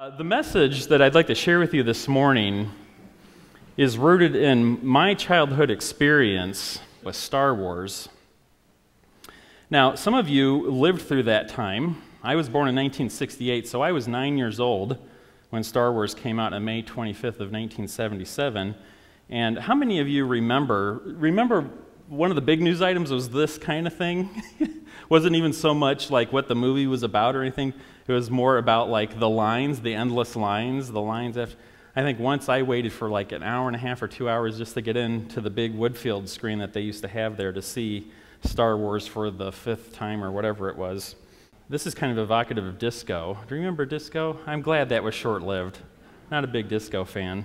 Uh, the message that I'd like to share with you this morning is rooted in my childhood experience with Star Wars. Now, some of you lived through that time. I was born in 1968, so I was nine years old when Star Wars came out on May 25th of 1977. And how many of you remember? Remember one of the big news items was this kind of thing. wasn't even so much like what the movie was about or anything. It was more about like the lines, the endless lines, the lines after. I think once I waited for like an hour and a half or two hours just to get into the big Woodfield screen that they used to have there to see Star Wars for the fifth time or whatever it was. This is kind of evocative of disco. Do you remember disco? I'm glad that was short lived. Not a big disco fan.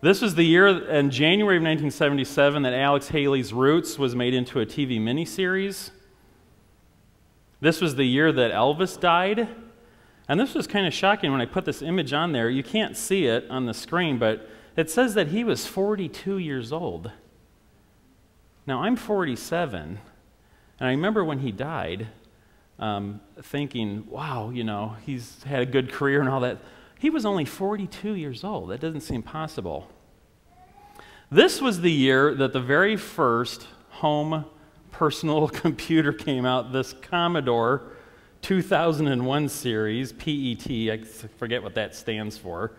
This was the year in January of 1977 that Alex Haley's Roots was made into a TV miniseries. This was the year that Elvis died. And this was kind of shocking when I put this image on there. You can't see it on the screen, but it says that he was 42 years old. Now, I'm 47, and I remember when he died um, thinking, wow, you know, he's had a good career and all that. He was only 42 years old. That doesn't seem possible. This was the year that the very first home personal computer came out, this Commodore 2001 series, PET, I forget what that stands for.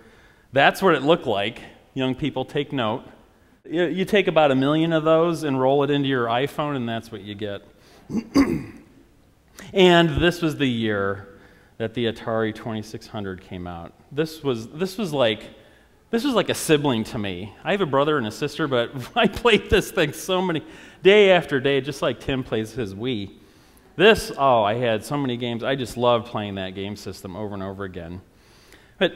That's what it looked like. Young people, take note. You take about a million of those and roll it into your iPhone, and that's what you get. and this was the year that the Atari 2600 came out. This was, this was like this was like a sibling to me. I have a brother and a sister, but I played this thing so many, day after day, just like Tim plays his Wii. This, oh, I had so many games. I just loved playing that game system over and over again. But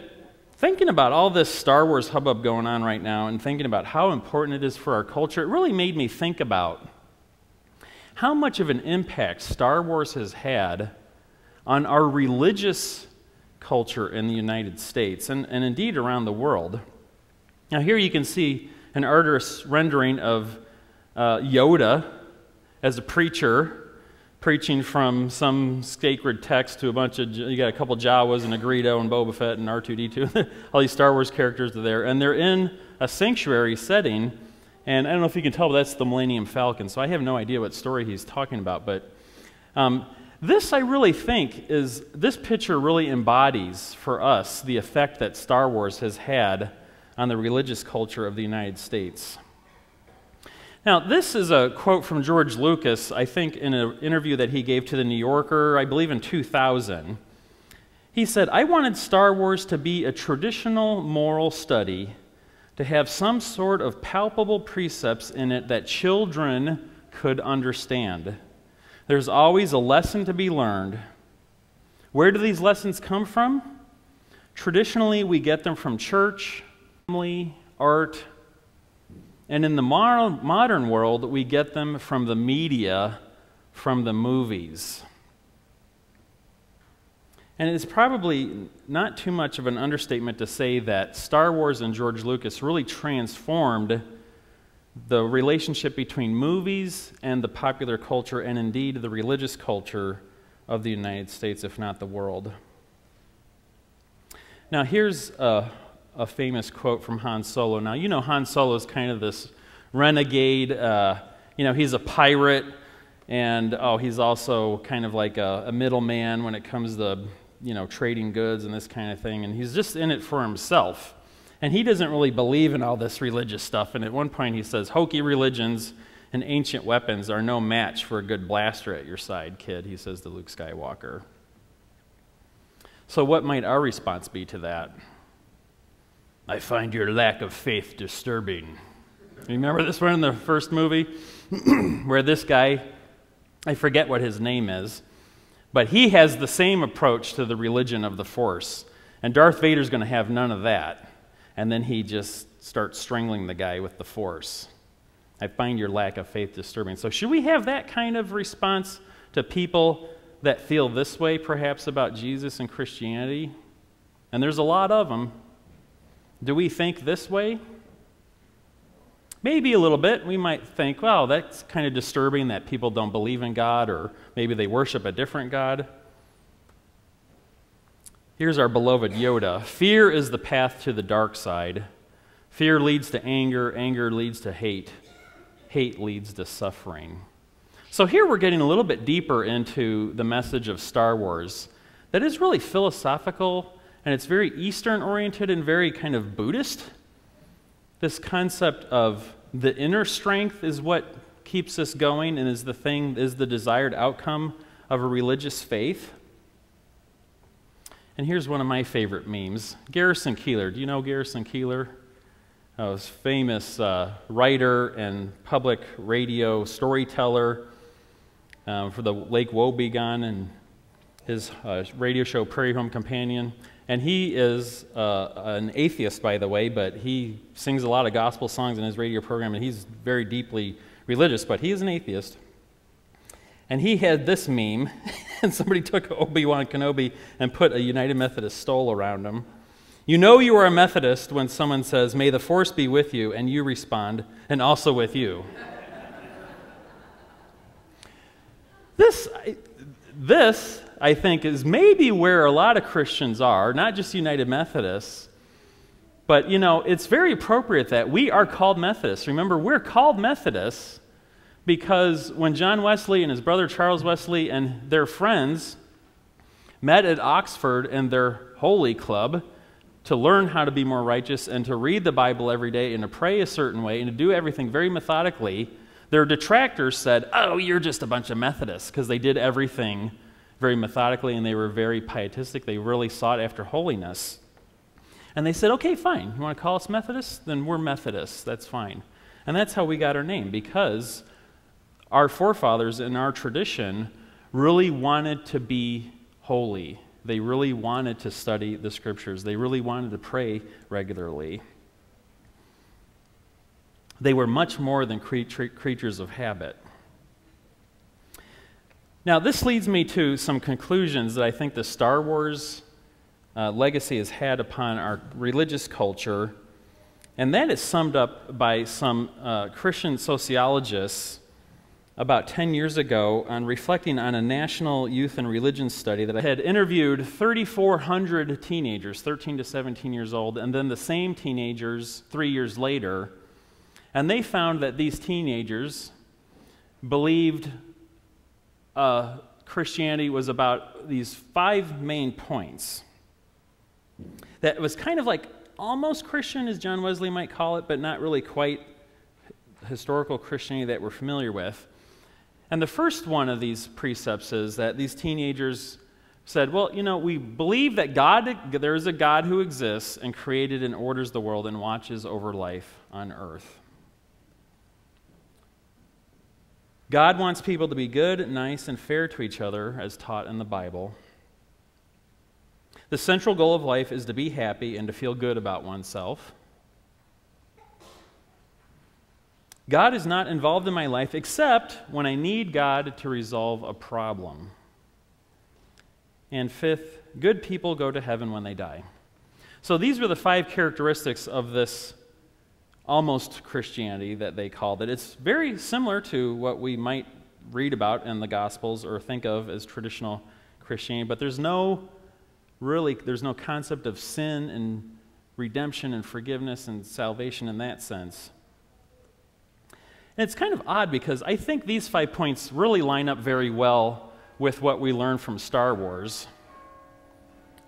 thinking about all this Star Wars hubbub going on right now and thinking about how important it is for our culture, it really made me think about how much of an impact Star Wars has had on our religious culture in the United States and, and indeed around the world. Now, here you can see an artist's rendering of uh, Yoda as a preacher preaching from some sacred text to a bunch of, you got a couple Jawas and a Greedo and Boba Fett and R2D2. All these Star Wars characters are there. And they're in a sanctuary setting. And I don't know if you can tell, but that's the Millennium Falcon. So I have no idea what story he's talking about. But um, this, I really think, is this picture really embodies for us the effect that Star Wars has had on the religious culture of the United States. Now, this is a quote from George Lucas, I think, in an interview that he gave to The New Yorker, I believe in 2000. He said, I wanted Star Wars to be a traditional moral study, to have some sort of palpable precepts in it that children could understand. There's always a lesson to be learned. Where do these lessons come from? Traditionally, we get them from church, family, art, and in the modern world, we get them from the media, from the movies. And it's probably not too much of an understatement to say that Star Wars and George Lucas really transformed the relationship between movies and the popular culture, and indeed the religious culture of the United States, if not the world. Now, here's a, a famous quote from Han Solo. Now, you know, Han Solo is kind of this renegade, uh, you know, he's a pirate, and oh, he's also kind of like a, a middleman when it comes to, you know, trading goods and this kind of thing, and he's just in it for himself. And he doesn't really believe in all this religious stuff. And at one point he says, Hokey religions and ancient weapons are no match for a good blaster at your side, kid, he says to Luke Skywalker. So, what might our response be to that? I find your lack of faith disturbing. Remember this one in the first movie? Where this guy, I forget what his name is, but he has the same approach to the religion of the Force. And Darth Vader's going to have none of that and then he just starts strangling the guy with the force. I find your lack of faith disturbing. So, should we have that kind of response to people that feel this way, perhaps, about Jesus and Christianity? And there's a lot of them. Do we think this way? Maybe a little bit. We might think, well, that's kind of disturbing that people don't believe in God, or maybe they worship a different God. Here's our beloved Yoda Fear is the path to the dark side. Fear leads to anger, anger leads to hate, hate leads to suffering. So here we're getting a little bit deeper into the message of Star Wars that is really philosophical and it's very Eastern oriented and very kind of Buddhist. This concept of the inner strength is what keeps us going and is the thing, is the desired outcome of a religious faith. And here's one of my favorite memes Garrison Keillor. Do you know Garrison Keillor? Uh, was famous uh, writer and public radio storyteller um, for the Lake Wobegon and his uh, radio show Prairie Home Companion. And he is uh, an atheist, by the way, but he sings a lot of gospel songs in his radio program, and he's very deeply religious, but he is an atheist. And he had this meme, and somebody took Obi Wan Kenobi and put a United Methodist stole around him. You know you are a Methodist when someone says, May the force be with you, and you respond, and also with you. this, this, I think, is maybe where a lot of Christians are, not just United Methodists. But, you know, it's very appropriate that we are called Methodists. Remember, we're called Methodists because when John Wesley and his brother Charles Wesley and their friends met at Oxford in their holy club to learn how to be more righteous and to read the Bible every day and to pray a certain way and to do everything very methodically, their detractors said, Oh, you're just a bunch of Methodists because they did everything very methodically and they were very pietistic. They really sought after holiness. And they said, Okay, fine. You want to call us Methodists? Then we're Methodists. That's fine. And that's how we got our name because our forefathers in our tradition really wanted to be holy. They really wanted to study the scriptures. They really wanted to pray regularly. They were much more than creatures of habit. Now, this leads me to some conclusions that I think the Star Wars uh, legacy has had upon our religious culture, and that is summed up by some uh, Christian sociologists about 10 years ago on reflecting on a national youth and religion study that I had interviewed 3,400 teenagers, 13 to 17 years old, and then the same teenagers three years later. And they found that these teenagers believed uh, Christianity was about these five main points. That was kind of like almost Christian, as John Wesley might call it, but not really quite historical Christianity that we're familiar with. And the first one of these precepts is that these teenagers said, Well, you know, we believe that God, there is a God who exists and created and orders the world and watches over life on earth. God wants people to be good, nice, and fair to each other, as taught in the Bible. The central goal of life is to be happy and to feel good about oneself. God is not involved in my life except when I need God to resolve a problem. And fifth, good people go to heaven when they die. So these were the five characteristics of this almost Christianity that they called it. It's very similar to what we might read about in the Gospels or think of as traditional Christianity, but there's no really there's no concept of sin and redemption and forgiveness and salvation in that sense. And it's kind of odd because I think these five points really line up very well with what we learned from Star Wars.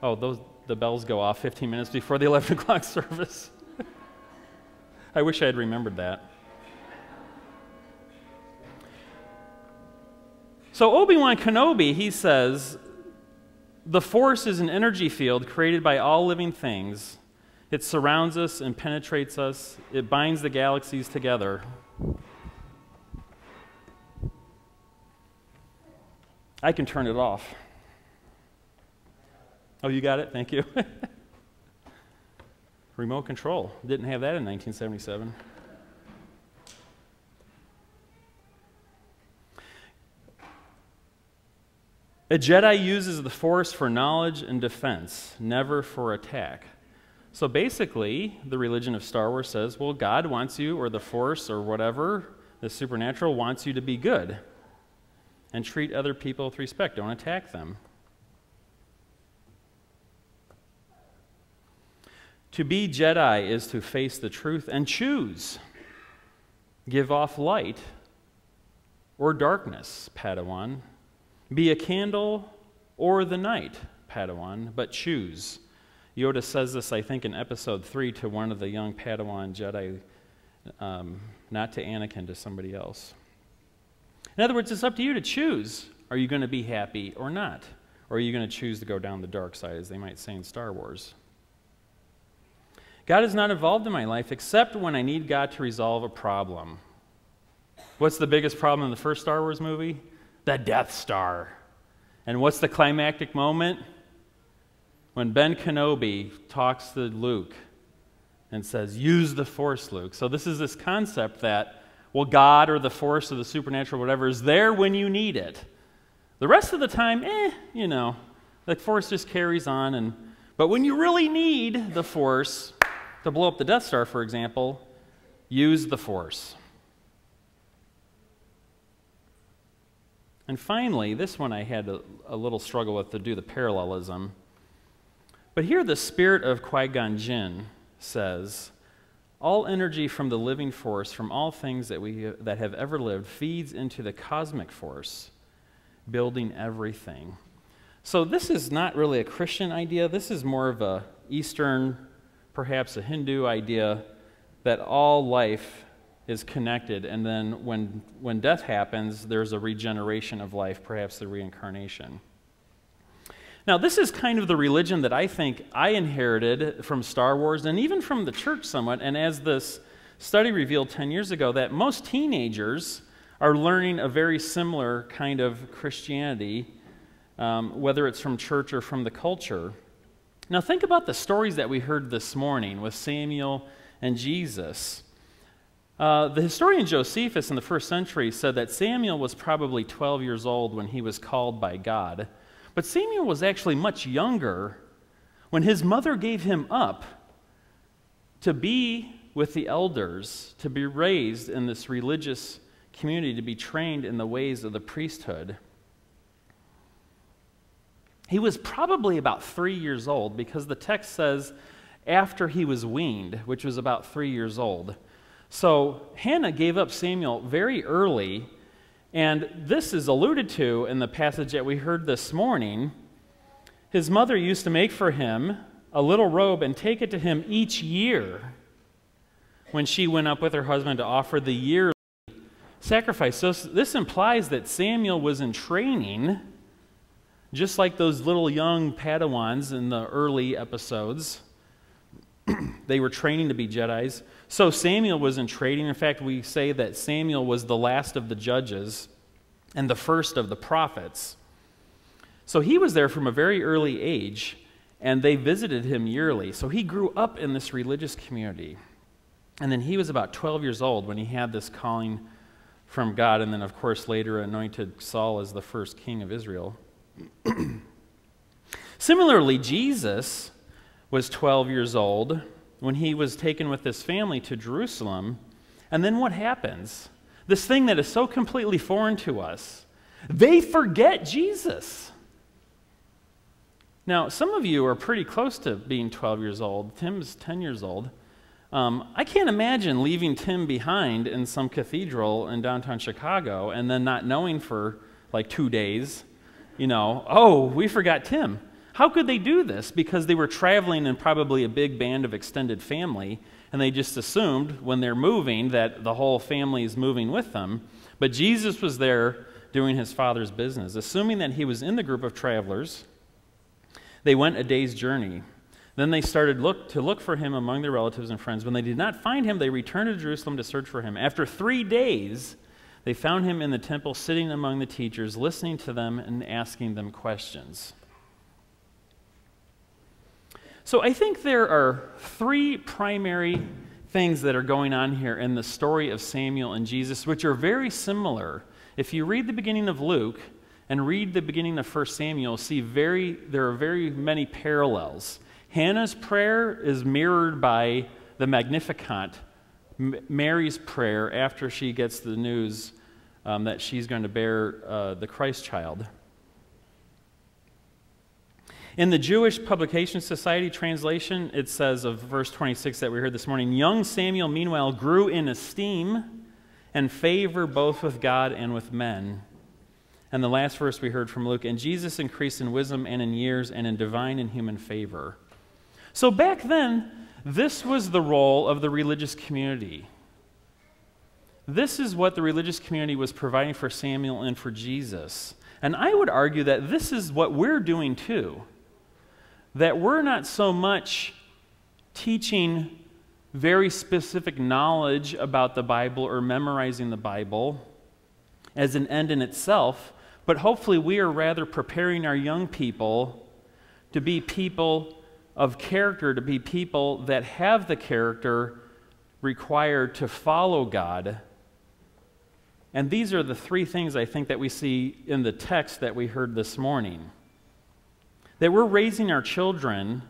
Oh, those, the bells go off 15 minutes before the 11 o'clock service. I wish I had remembered that. So, Obi Wan Kenobi, he says, the Force is an energy field created by all living things. It surrounds us and penetrates us, it binds the galaxies together. I can turn it off. Oh, you got it? Thank you. Remote control. Didn't have that in 1977. A Jedi uses the Force for knowledge and defense, never for attack. So basically, the religion of Star Wars says, well, God wants you, or the Force, or whatever, the supernatural wants you to be good and treat other people with respect. Don't attack them. To be Jedi is to face the truth and choose. Give off light or darkness, Padawan. Be a candle or the night, Padawan, but choose. Yoda says this, I think, in episode 3 to one of the young Padawan Jedi, um, not to Anakin, to somebody else. In other words, it's up to you to choose. Are you going to be happy or not? Or are you going to choose to go down the dark side, as they might say in Star Wars? God is not involved in my life except when I need God to resolve a problem. What's the biggest problem in the first Star Wars movie? The Death Star. And what's the climactic moment? When Ben Kenobi talks to Luke and says, Use the Force, Luke. So, this is this concept that, well, God or the Force or the supernatural, whatever, is there when you need it. The rest of the time, eh, you know, the Force just carries on. And, but when you really need the Force to blow up the Death Star, for example, use the Force. And finally, this one I had a, a, little struggle with to do the parallelism. But here the spirit of Qui Gon Jinn says, all energy from the living force, from all things that, we, that have ever lived, feeds into the cosmic force, building everything. So this is not really a Christian idea. This is more of a Eastern, perhaps a Hindu idea that all life is connected. And then when, when death happens, there's a regeneration of life, perhaps the reincarnation. Now, this is kind of the religion that I think I inherited from Star Wars and even from the church somewhat. And as this study revealed 10 years ago, that most teenagers are learning a very similar kind of Christianity, um, whether it's from church or from the culture. Now, think about the stories that we heard this morning with Samuel and Jesus. Uh, the historian Josephus in the first century said that Samuel was probably 12 years old when he was called by God. But Samuel was actually much younger when his mother gave him up to be with the elders, to be raised in this religious community, to be trained in the ways of the priesthood. He was probably about three years old because the text says after he was weaned, which was about three years old. So Hannah gave up Samuel very early, and this is alluded to in the passage that we heard this morning. His mother used to make for him a little robe and take it to him each year when she went up with her husband to offer the yearly sacrifice. So this implies that Samuel was in training, just like those little young Padawans in the early episodes. they were training to be Jedi's. So Samuel was in trading. In fact, we say that Samuel was the last of the judges and the first of the prophets. So he was there from a very early age, and they visited him yearly. So he grew up in this religious community. And then he was about 12 years old when he had this calling from God, and then, of course, later anointed Saul as the first king of Israel. Similarly, Jesus was 12 years old when he was taken with his family to Jerusalem. And then what happens? This thing that is so completely foreign to us. They forget Jesus. Now, some of you are pretty close to being 12 years old. Tim's 10 years old. Um, I can't imagine leaving Tim behind in some cathedral in downtown Chicago and then not knowing for like two days, you know, oh, we forgot Tim. How could they do this? Because they were traveling in probably a big band of extended family, and they just assumed when they're moving that the whole family is moving with them. But Jesus was there doing his father's business. Assuming that he was in the group of travelers, they went a day's journey. Then they started look, to look for him among their relatives and friends. When they did not find him, they returned to Jerusalem to search for him. After three days, they found him in the temple, sitting among the teachers, listening to them and asking them questions. So I think there are three primary things that are going on here in the story of Samuel and Jesus, which are very similar. If you read the beginning of Luke and read the beginning of 1 Samuel, see very, there are very many parallels. Hannah's prayer is mirrored by the Magnificat, Mary's prayer after she gets the news um, that she's going to bear uh, the Christ child. In the Jewish Publication Society translation, it says of verse 26 that we heard this morning Young Samuel, meanwhile, grew in esteem and favor both with God and with men. And the last verse we heard from Luke, and Jesus increased in wisdom and in years and in divine and human favor. So back then, this was the role of the religious community. This is what the religious community was providing for Samuel and for Jesus. And I would argue that this is what we're doing too. That we're not so much teaching very specific knowledge about the Bible or memorizing the Bible as an end in itself, but hopefully we are rather preparing our young people to be people of character, to be people that have the character required to follow God. And these are the three things I think that we see in the text that we heard this morning. That we're raising our children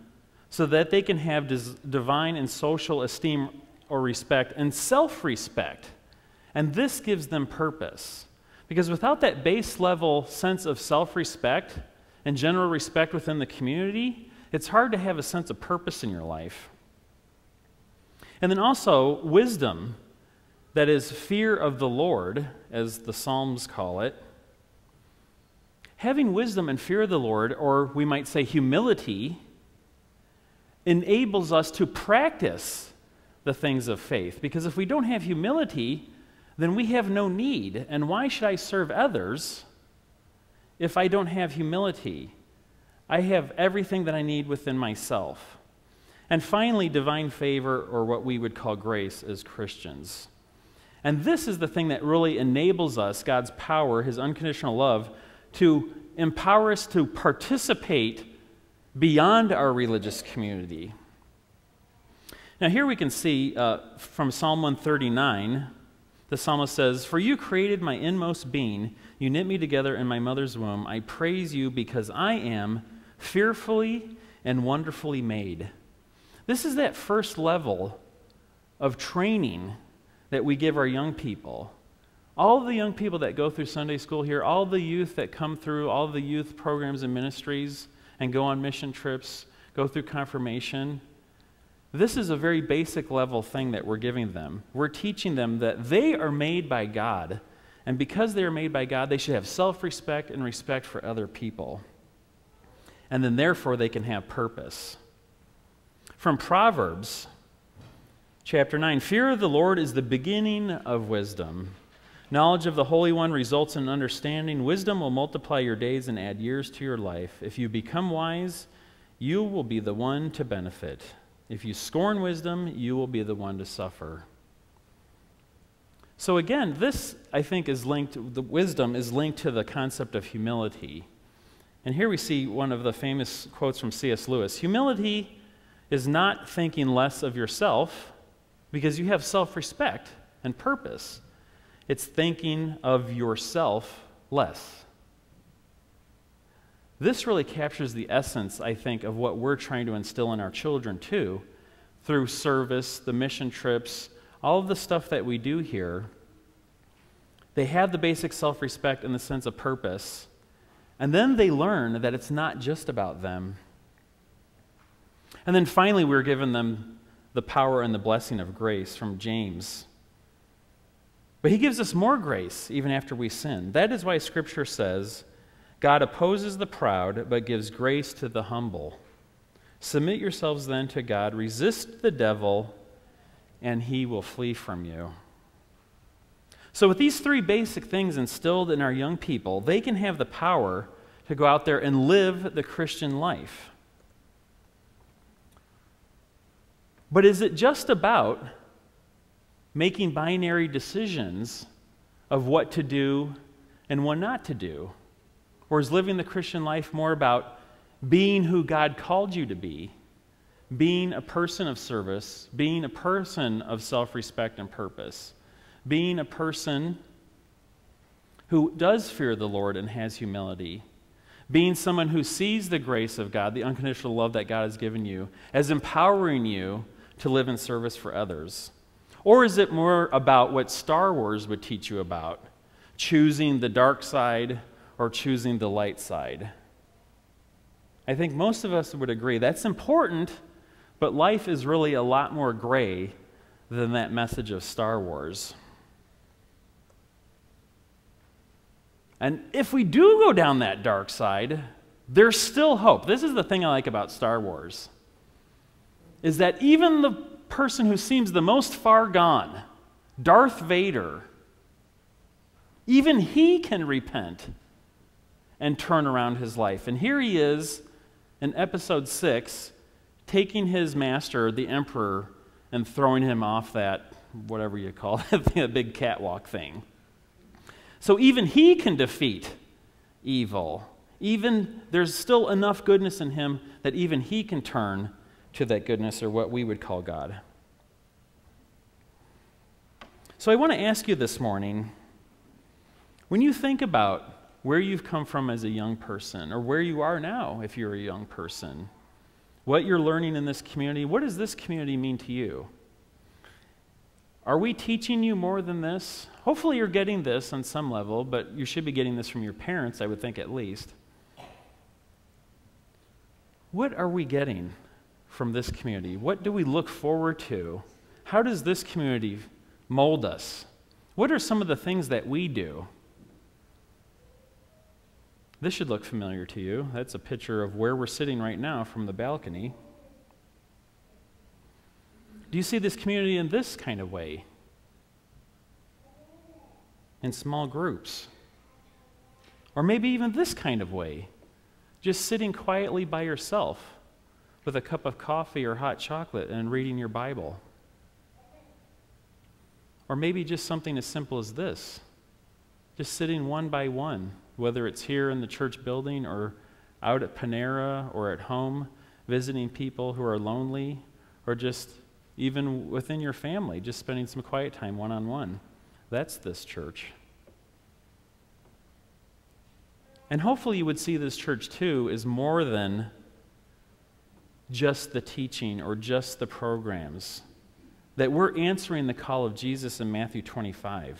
so that they can have divine and social esteem or respect and self respect. And this gives them purpose. Because without that base level sense of self respect and general respect within the community, it's hard to have a sense of purpose in your life. And then also, wisdom, that is, fear of the Lord, as the Psalms call it. Having wisdom and fear of the Lord, or we might say humility, enables us to practice the things of faith. Because if we don't have humility, then we have no need. And why should I serve others if I don't have humility? I have everything that I need within myself. And finally, divine favor, or what we would call grace as Christians. And this is the thing that really enables us, God's power, His unconditional love, to empower us to participate beyond our religious community. Now, here we can see uh, from Psalm 139, the psalmist says, For you created my inmost being, you knit me together in my mother's womb. I praise you because I am fearfully and wonderfully made. This is that first level of training that we give our young people. All the young people that go through Sunday school here, all the youth that come through all the youth programs and ministries, and go on mission trips, go through confirmation. This is a very basic level thing that we're giving them. We're teaching them that they are made by God, and because they are made by God, they should have self respect and respect for other people. And then, therefore, they can have purpose. From Proverbs chapter 9 Fear of the Lord is the beginning of wisdom. Knowledge of the Holy One results in understanding. Wisdom will multiply your days and add years to your life. If you become wise, you will be the one to benefit. If you scorn wisdom, you will be the one to suffer. So, again, this, I think, is linked, the wisdom is linked to the concept of humility. And here we see one of the famous quotes from C.S. Lewis Humility is not thinking less of yourself because you have self respect and purpose. It's thinking of yourself less. This really captures the essence, I think, of what we're trying to instill in our children, too, through service, the mission trips, all of the stuff that we do here. They have the basic self respect and the sense of purpose, and then they learn that it's not just about them. And then finally, we're given them the power and the blessing of grace from James but he gives us more grace even after we sin. That is why Scripture says, God opposes the proud, but gives grace to the humble. Submit yourselves then to God, resist the devil, and he will flee from you. So, with these three basic things instilled in our young people, they can have the power to go out there and live the Christian life. But is it just about making binary decisions of what to do and what not to do? Or is living the Christian life more about being who God called you to be, being a person of service, being a person of self respect and purpose, being a person who does fear the Lord and has humility? being someone who sees the grace of God, the unconditional love that God has given you, as empowering you to live in service for others? Or is it more about what Star Wars would teach you about? Choosing the dark side or choosing the light side? I think most of us would agree that's important, but life is really a lot more gray than that message of Star Wars. And if we do go down that dark side, there's still hope. This is the thing I like about Star Wars. Is that even the person who seems the most far gone, Darth Vader, even he can repent and turn around his life. And here he is in episode 6 taking his master, the emperor, and throwing him off that, whatever you call it, the big catwalk thing. So even he can defeat evil. Even there's still enough goodness in him that even he can turn to that goodness or what we would call God. So I want to ask you this morning when you think about where you've come from as a young person or where you are now if you're a young person, what you're learning in this community, what does this community mean to you? Are we teaching you more than this? Hopefully, you're getting this on some level, but you should be getting this from your parents, I would think at least. What are we getting from this community? What do we look forward to? How does this community mold us? What are some of the things that we do? This should look familiar to you. That's a picture of where we're sitting right now from the balcony. Do you see this community in this kind of way? In small groups? Or maybe even this kind of way? Just sitting quietly by yourself with a cup of coffee or hot chocolate and reading your Bible. Or maybe just something as simple as this just sitting one by one, whether it's here in the church building or out at Panera or at home, visiting people who are lonely, or just even within your family, just spending some quiet time one on one. That's this church. And hopefully, you would see this church too as more than just the teaching or just the programs. That we're answering the call of Jesus in Matthew 25.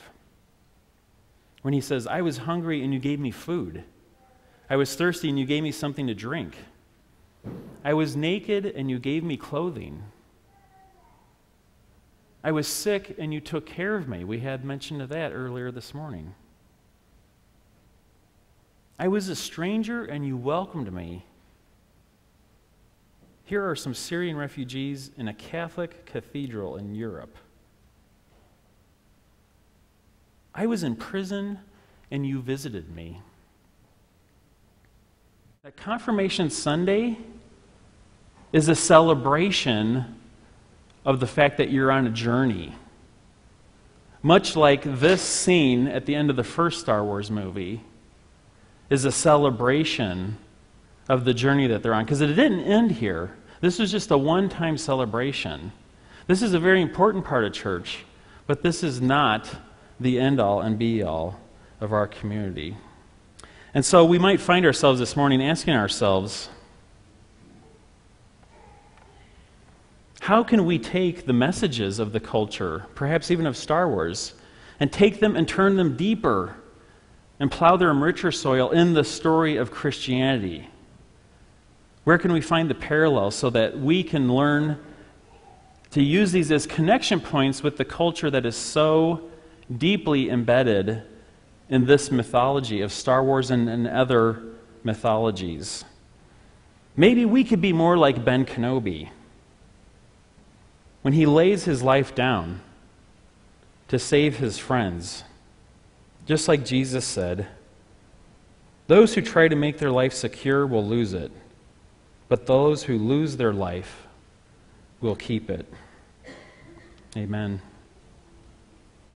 When he says, I was hungry and you gave me food. I was thirsty and you gave me something to drink. I was naked and you gave me clothing. I was sick and you took care of me. We had mention of that earlier this morning. I was a stranger and you welcomed me. Here are some Syrian refugees in a Catholic cathedral in Europe. I was in prison and you visited me. That Confirmation Sunday is a celebration of the fact that you're on a journey. Much like this scene at the end of the first Star Wars movie is a celebration of the journey that they're on. Because it didn't end here. This was just a one time celebration. This is a very important part of church, but this is not the end all and be all of our community. And so we might find ourselves this morning asking ourselves, how can we take the messages of the culture, perhaps even of Star Wars, and take them and turn them deeper and plow them richer soil in the story of Christianity? Where can we find the parallels so that we can learn to use these as connection points with the culture that is so deeply embedded in this mythology of Star Wars and, and other mythologies. Maybe we could be more like Ben Kenobi when he lays his life down to save his friends. Just like Jesus said, those who try to make their life secure will lose it, but those who lose their life will keep it. Amen.